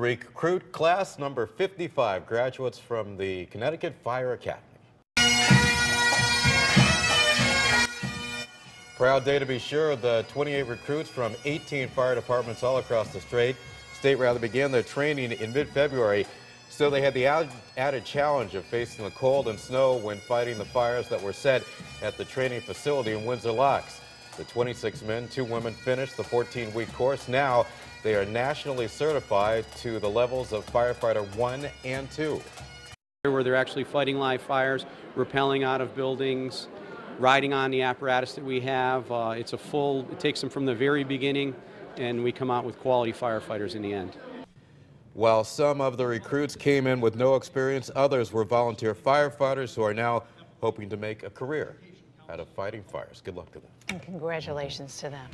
Recruit class number 55, graduates from the Connecticut Fire Academy. Proud day to be sure. The 28 recruits from 18 fire departments all across the state, state rather began their training in mid-February. So they had the added challenge of facing the cold and snow when fighting the fires that were set at the training facility in Windsor Locks. The 26 men, two women finished the 14-week course. Now they are nationally certified to the levels of firefighter 1 and 2. Where they're actually fighting live fires, rappelling out of buildings, riding on the apparatus that we have. Uh, it's a full, it takes them from the very beginning, and we come out with quality firefighters in the end. While some of the recruits came in with no experience, others were volunteer firefighters who are now hoping to make a career out of fighting fires. Good luck to them. And congratulations to them.